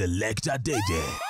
Selector Dedee.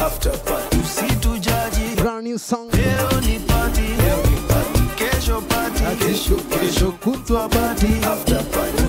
after party. Usitujaji. Brand new song. Leo ni party. Leo ni party. Kesho party. Kesho, kesho kutwa party. After party.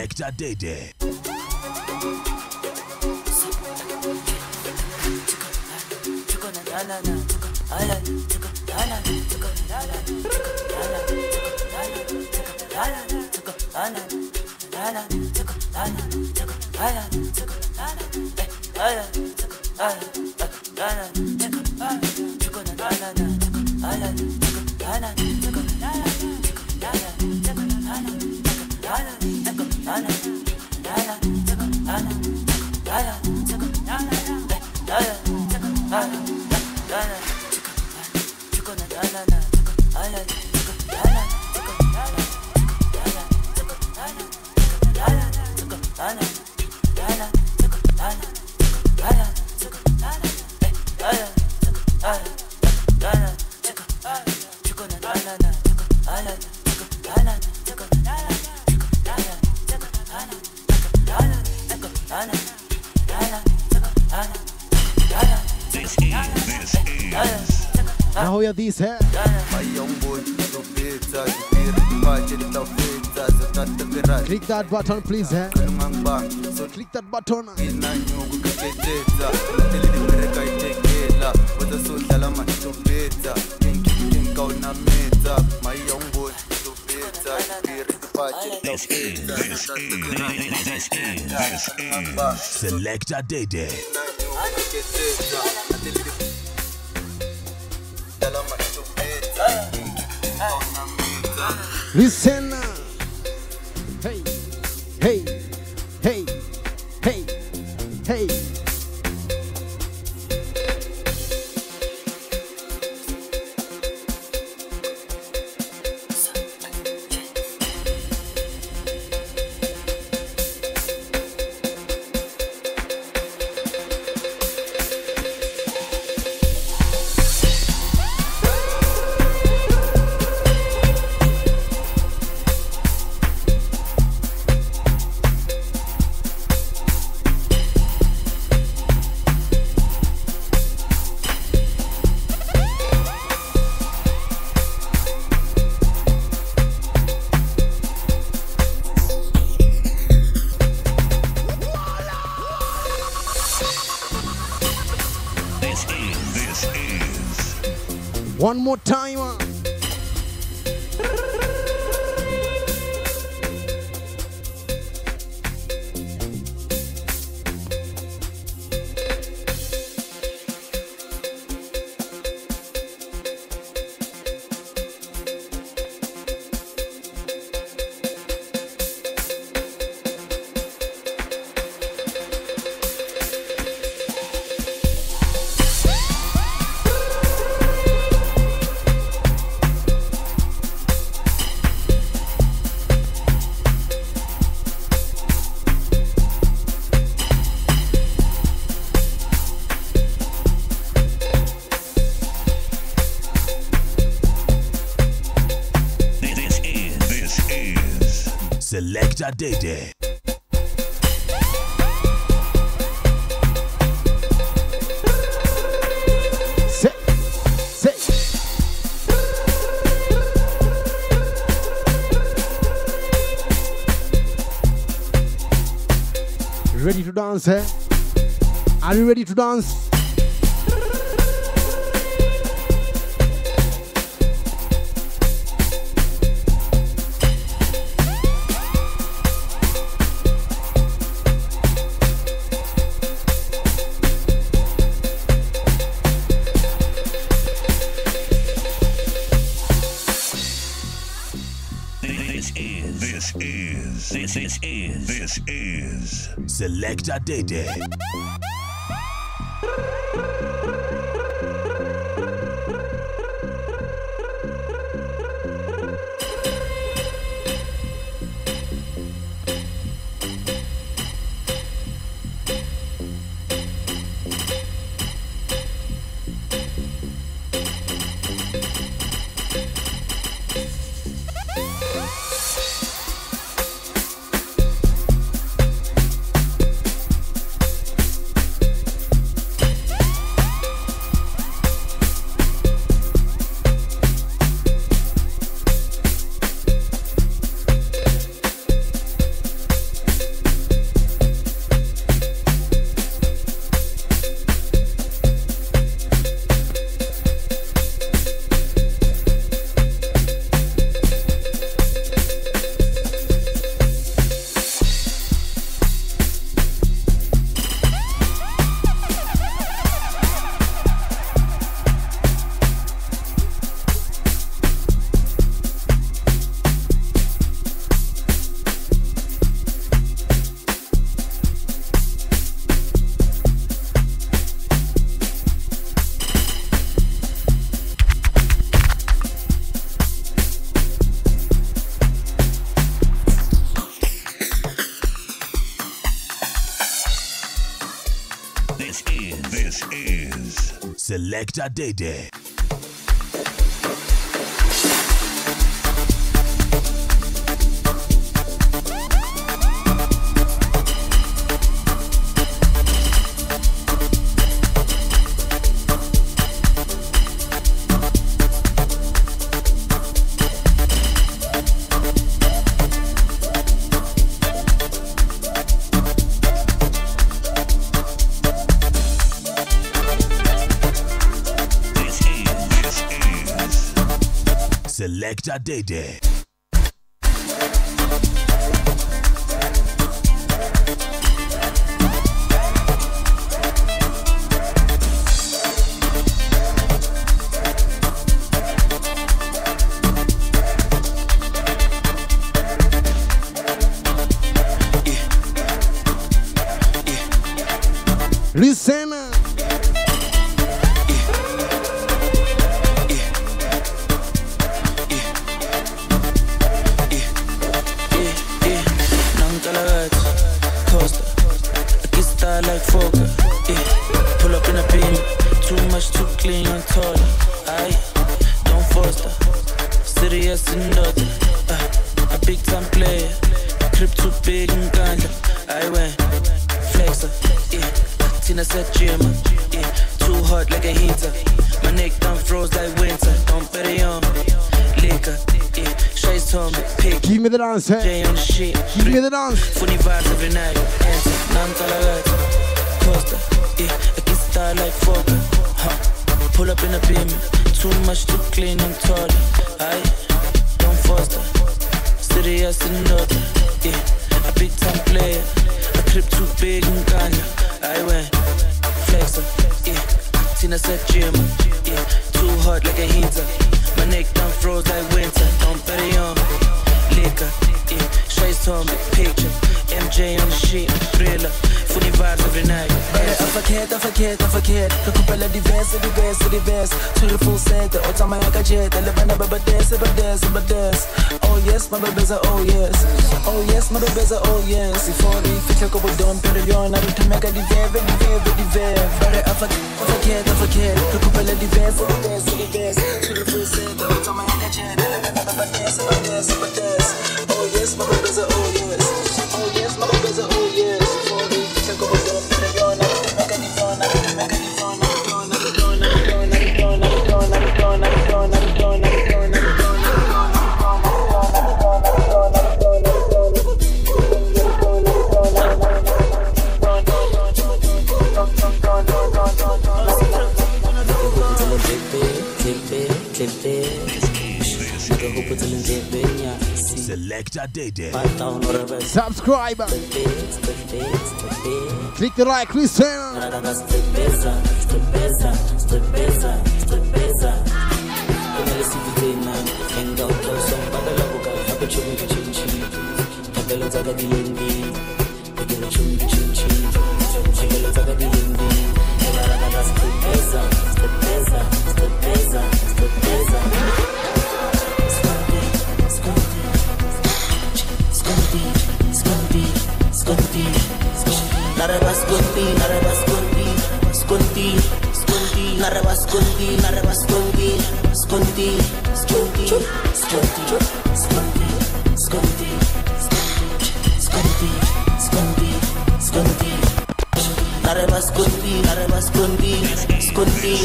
Selector Dede. button, please. Eh? So click that button. This is, this is, this is. Listen Dr. Dedee. Ready to dance, eh? Are you ready to dance? Selector a date. Mr. Dedee. Dr. Dedee. dance, eh? the dance? best of the best the best. To the full center, all time I got jet. I live on a dance, but dance, but dance. Oh yes, my baby's oh yes. Oh yes, my baby's oh yes. If only if you could don't put it on, I need to make a dive, every dive, a dive. But I forget, I forget. To couple of the best of the best of the best. To the full center, all time I got jet. I live on a dance, but dance, but dance. Oh yes, my baby's oh yes. Selector Dedee. Subscribe. Click the like, listen. skąpi, marwa skąpi, skąpi, skąpi, skąpi, skąpi, skąpi, skąpi, skąpi, skąpi, marwa skąpi, marwa skąpi, skąpi,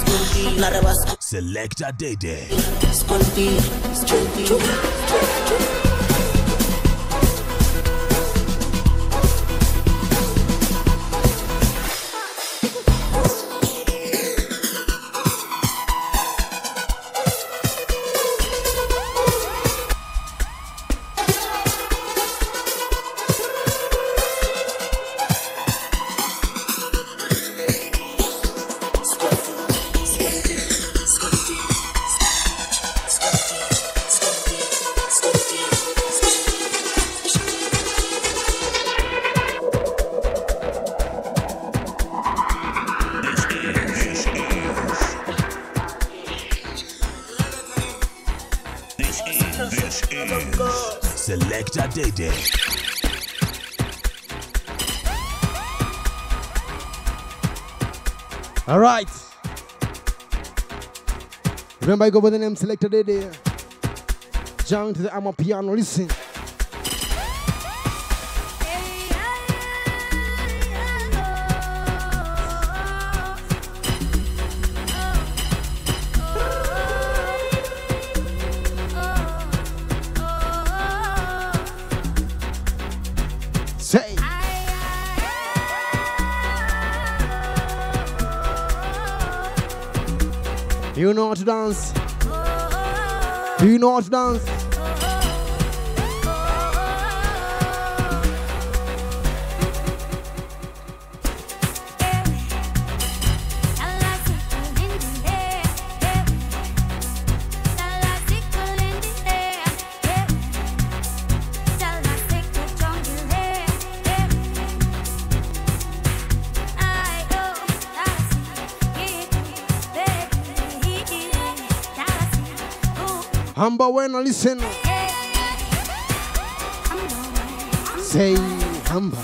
skąpi, marwa Selector Day Day. Skąpi, skąpi, skąpi. Dedee. All right. Remember, I go by the name Selector Dedee. Jump to the Amapiano, listen. You know how to dance? Do you know how to dance? Listen. Say hamba,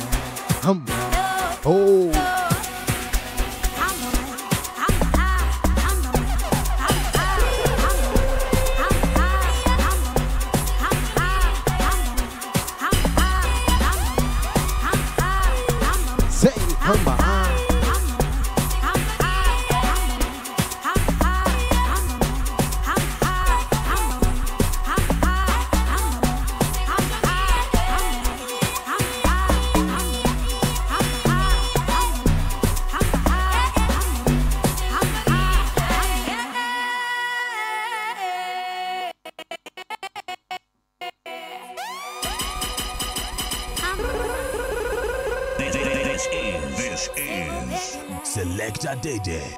Selector Dedee.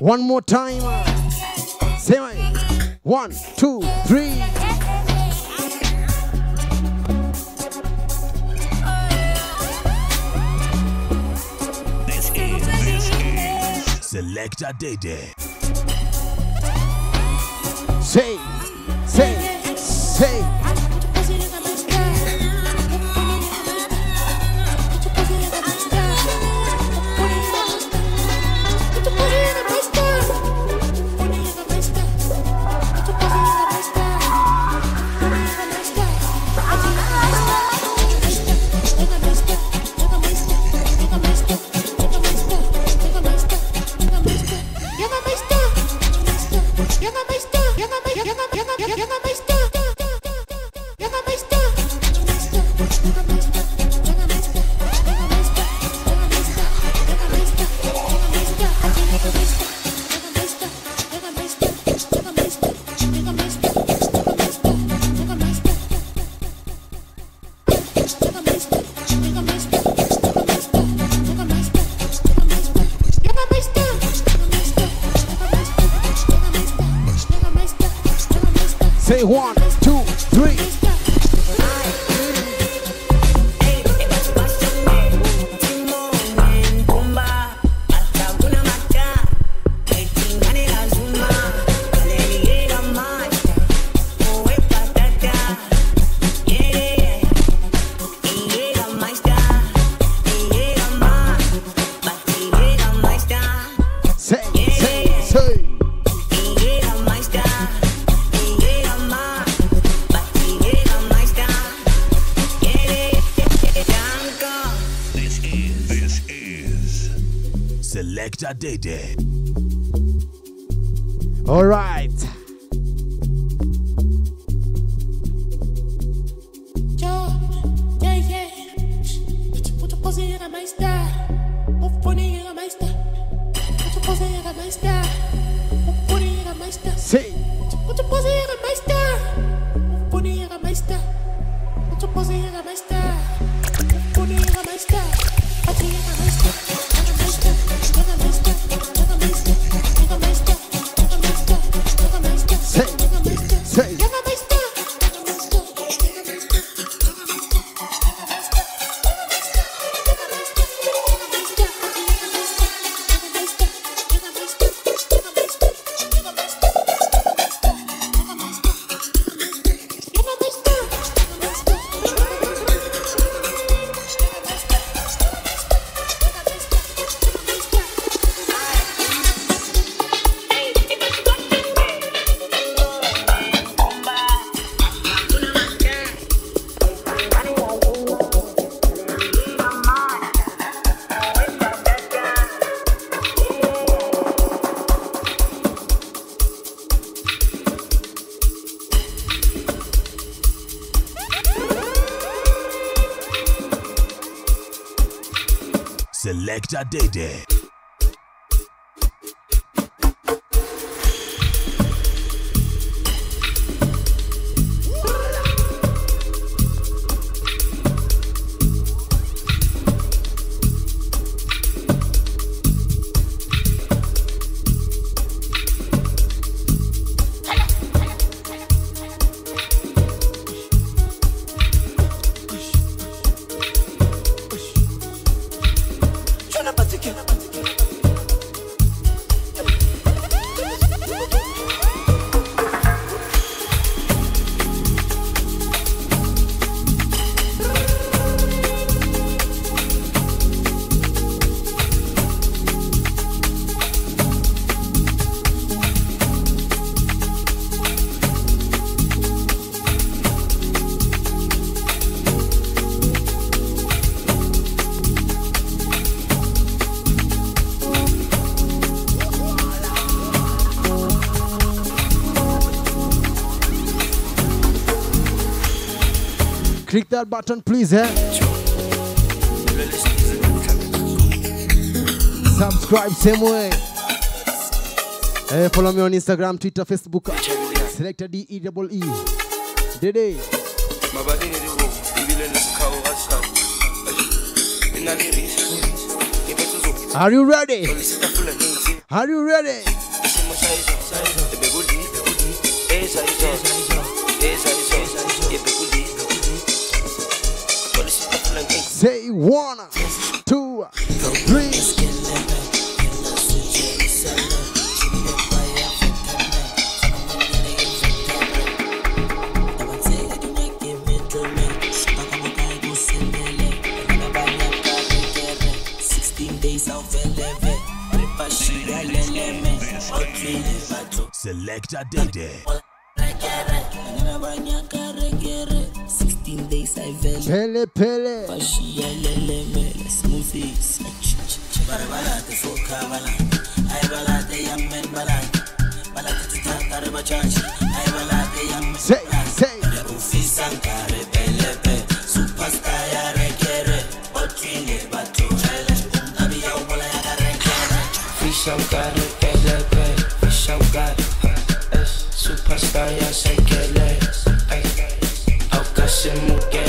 One more time. Say my one, two, three. Selector Dedee. Say, say, say. Selector Mr. Dedee. That button, please, eh? Subscribe same way. Eh, follow me on Instagram, Twitter, Facebook. Selector D E double E. Dedee. inani irisi ngiphethe Are you ready? Are you ready? Say one, two, three. Selector Dedee they say vele Pele pele. Foka Ay bachachi Ay Say, say. Ufi sankare ya rekere batu ya ya karekere Superstar ya sekele again.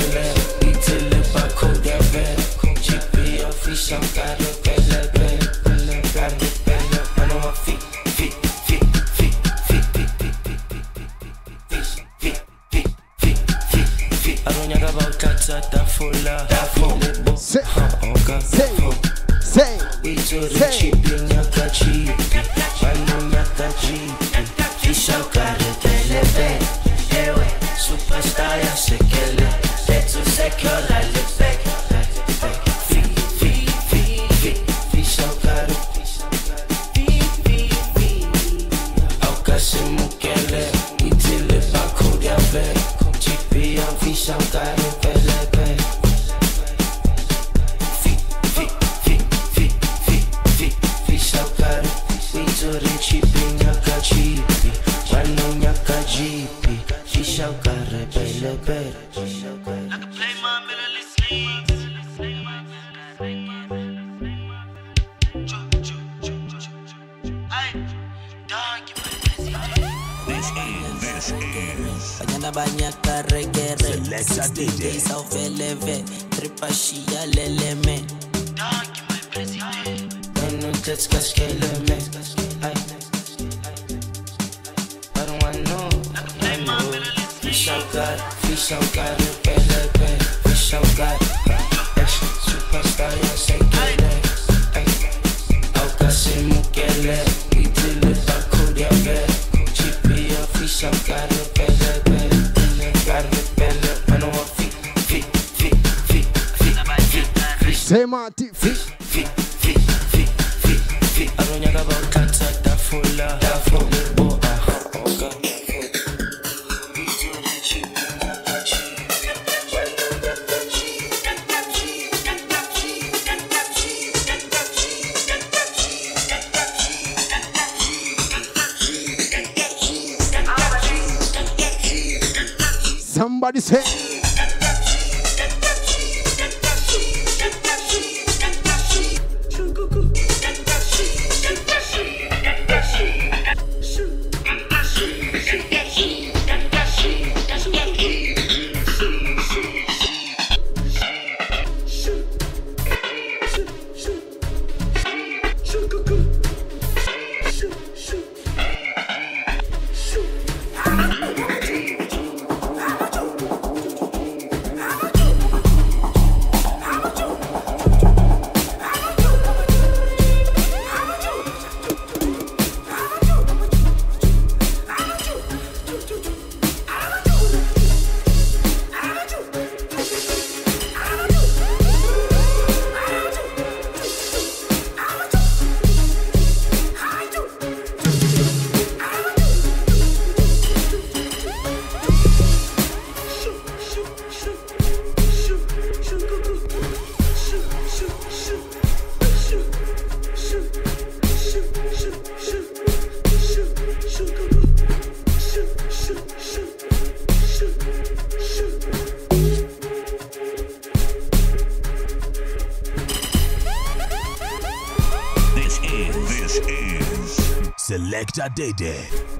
Sema ti Selector a date.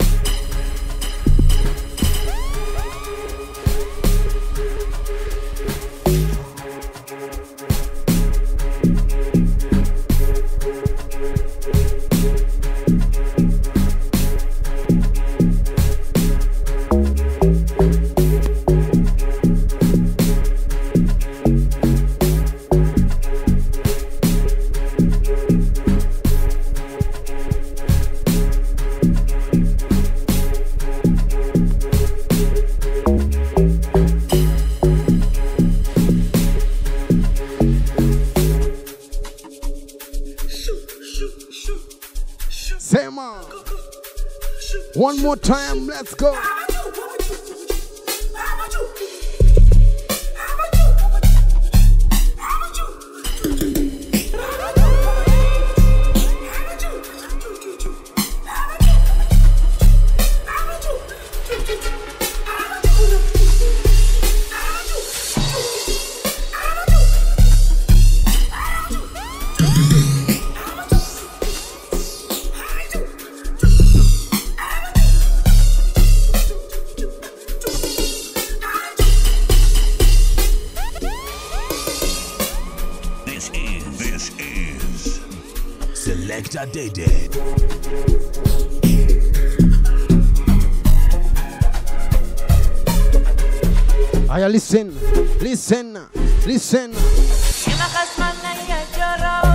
Lakas man na ya jorok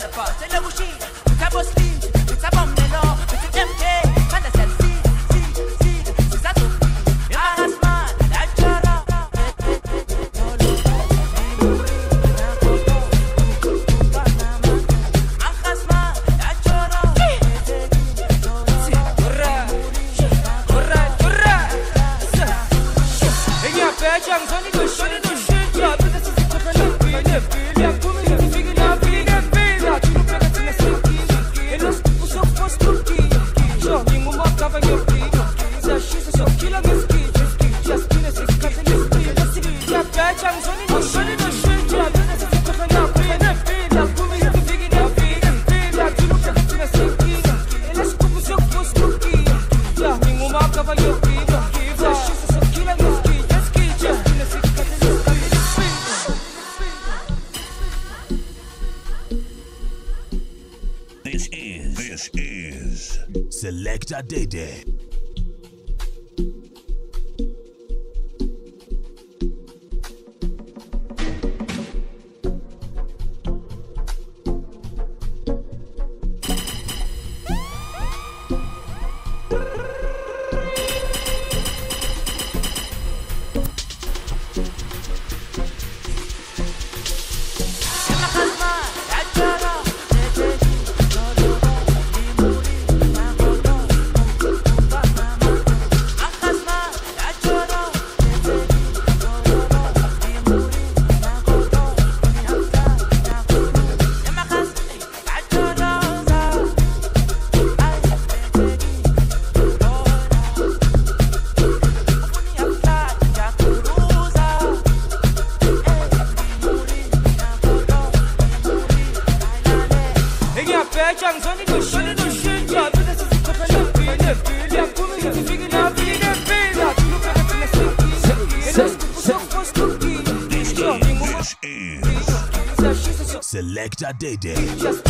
Jennifer, tell her who she. Look at Selector Dedee. I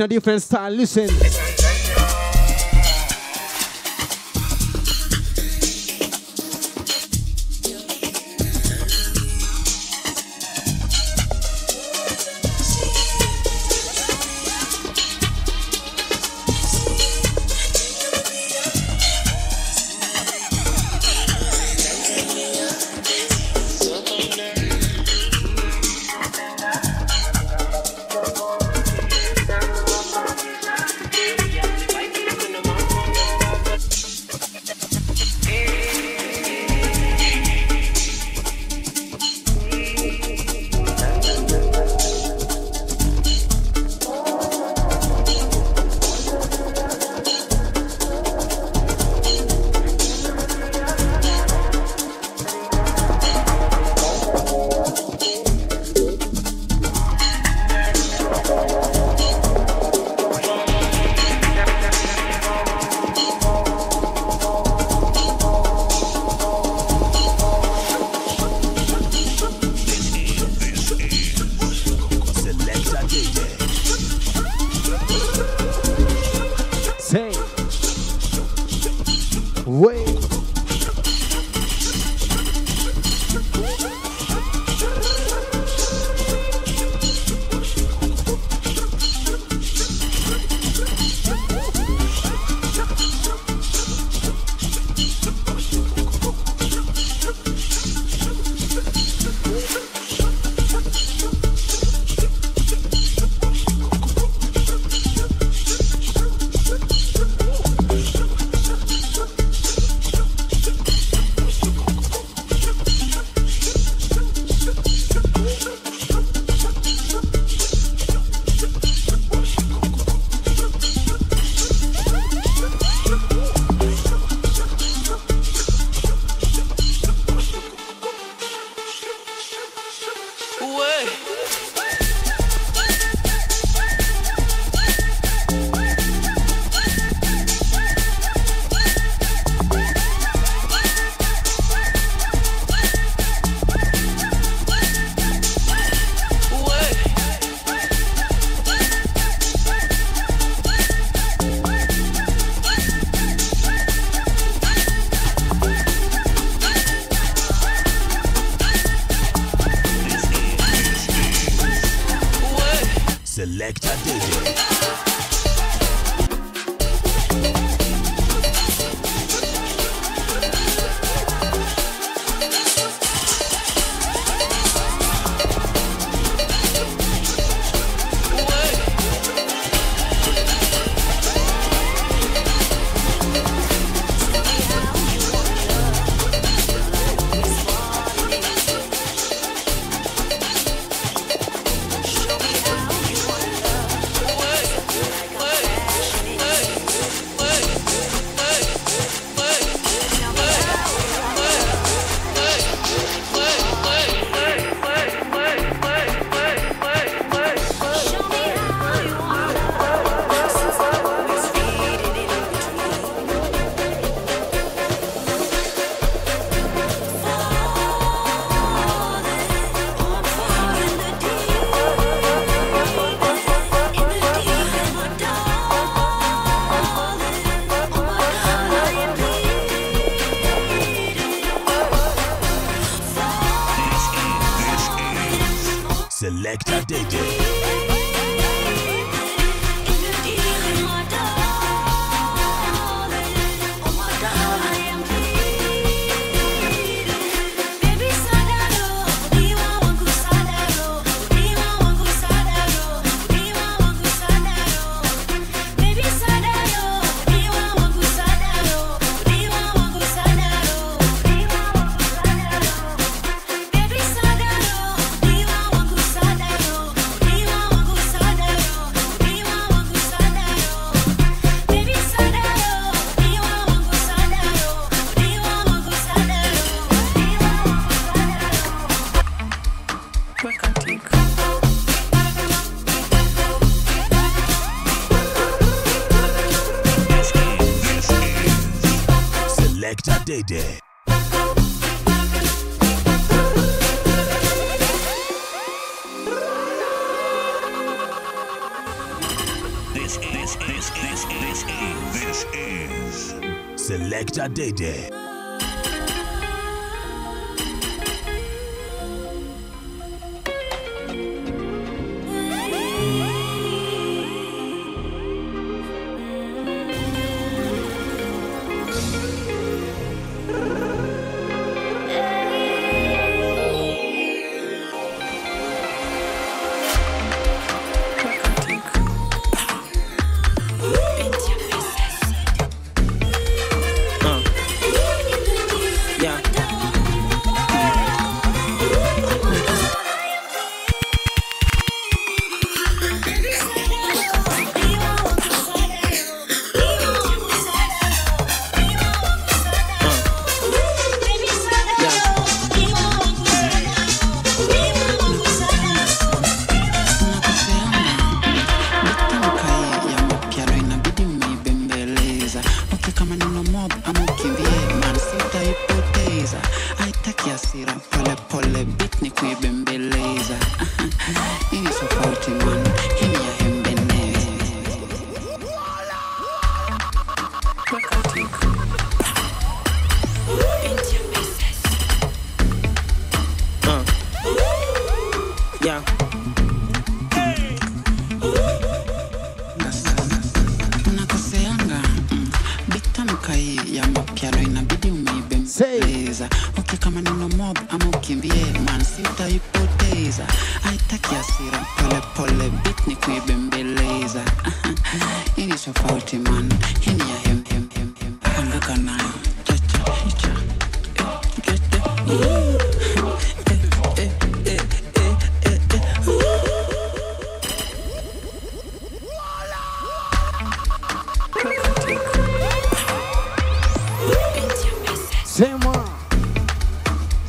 A different style. Listen.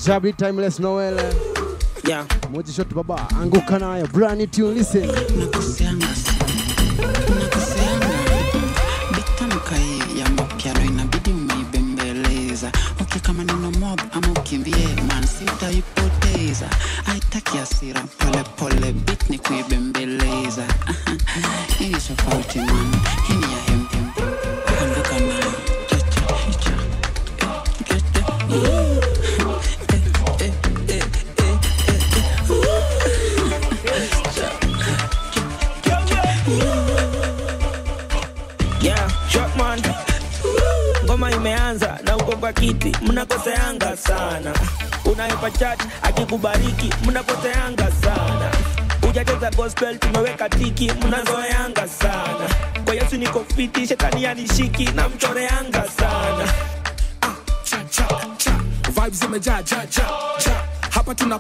Zabri Timeless Noel. Yeah. Moji shot baba, anguka nayo. Brand new tune, listen. Nakusiana. Nakusiana. Bitamka ya mapiano inabidi umeibembeleza. Ukikama neno mob ama ukimbie man, sitaipoteza. Pole pole, beat ni kuibembeleza. Chat akikubariki mnapoteanga sana. Ujacheza gospel tumeweka tiki mnazoeanga sana. Kwa yesu niko fiti shetani yanishiki na mchoreanga sana. Ah, cha cha cha. Vibes imeja, ja ja ja. Hapa tuna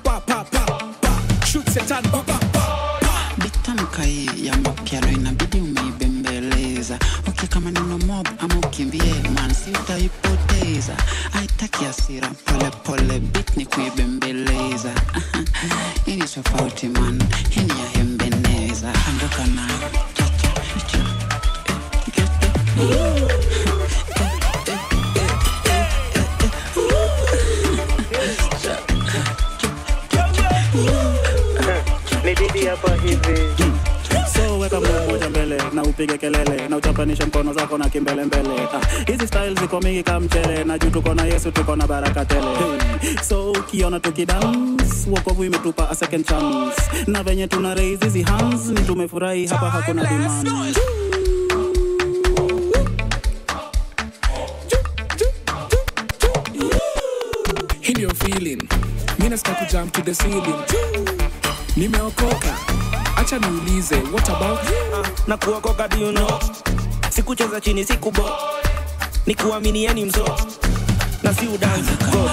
mkono mbele mbele. ah, hizi style ziko mingi kama mchele na juu tuko na yesu tuko na baraka tele. Hey. so ukiona tukidance wokovu imetupa a second chance. Na venye tuna raise hizi hands ni tumefurahi hapa hakuna demand. hii ndio feeling. Mi nasikia kujump to the ceiling. Nimeokoka. Acha niulize what about you? Na kuokoka do you know sikucheza chini sikubo. Ni mzo. Na si udansi go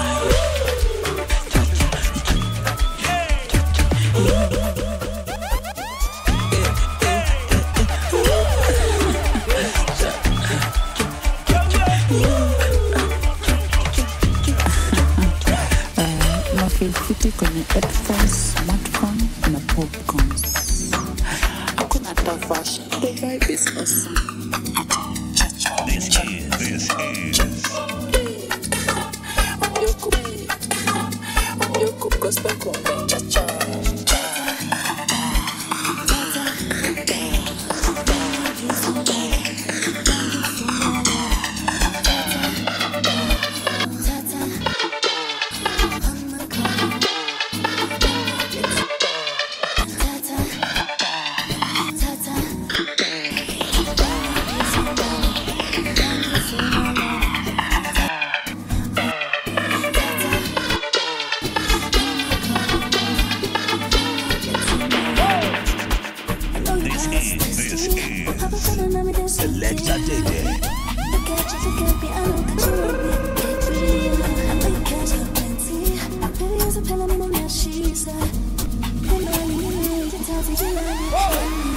Whoa.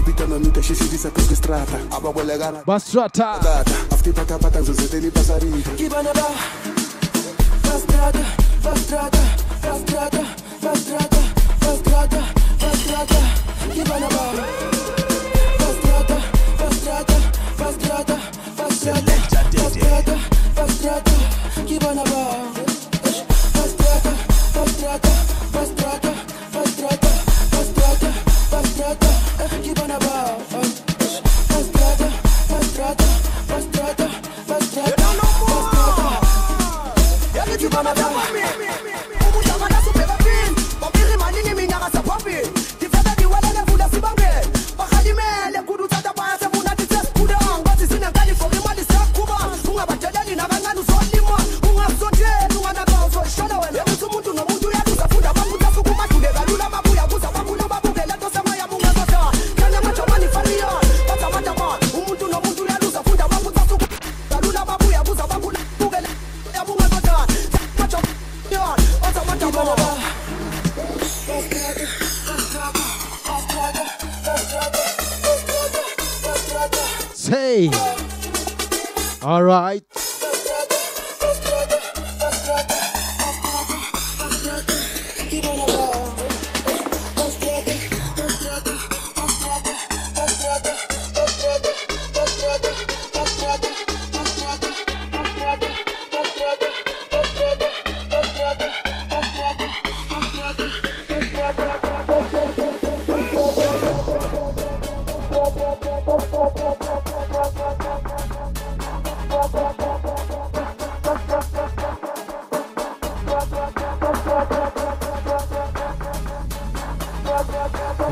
Tupita na mita shishirisa tukistrata Aba kwa legana Basrata. Data Afti pata pata nzuzete ni pasarita. Kibana ba Fastrata Fastrata Fastrata Fastrata Fastrata Fastrata. Kibana ba Fastrata Fastrata Fastrata Fastrata Fastrata Fastrata. Kibana ba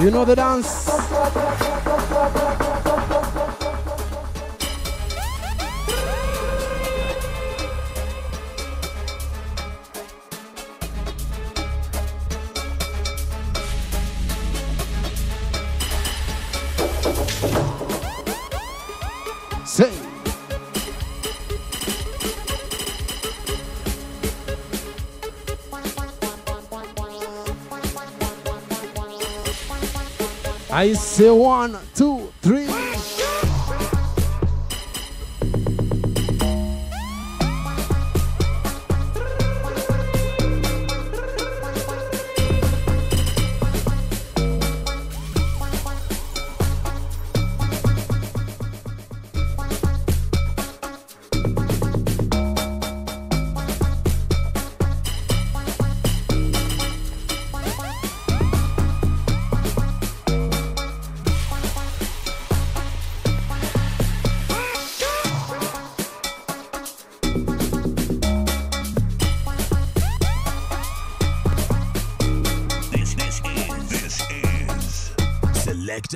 You know the dance. I say one, two,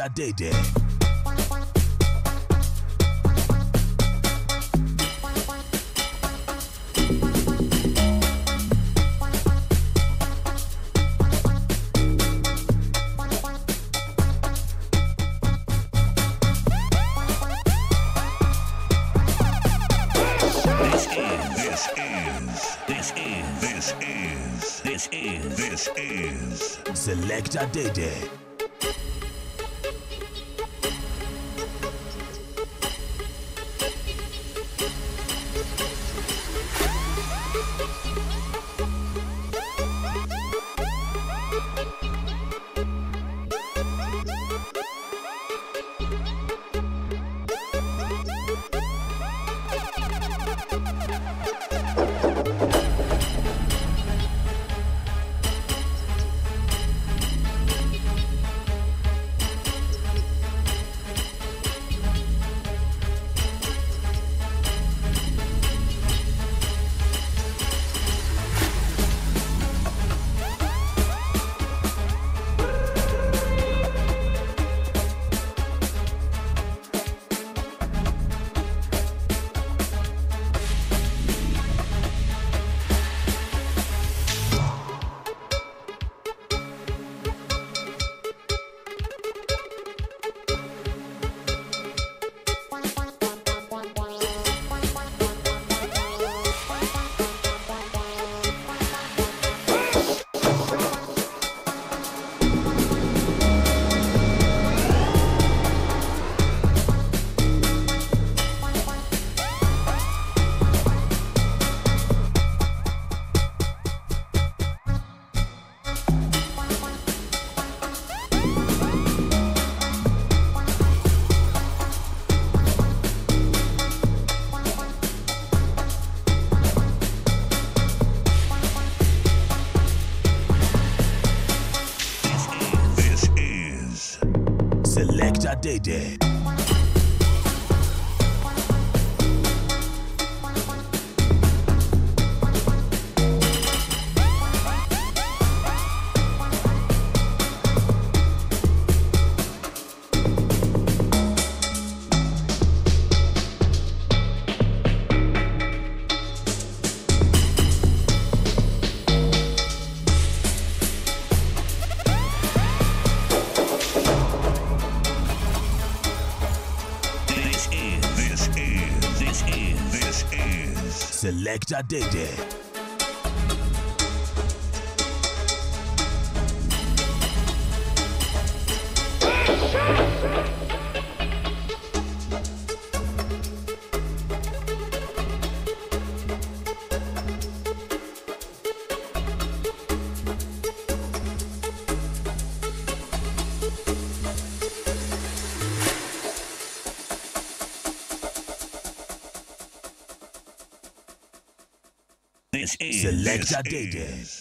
Selector Dedee. This is, this is, this is, this is, this is, this is Selector Dedee. Selector Selector Dedee. This is,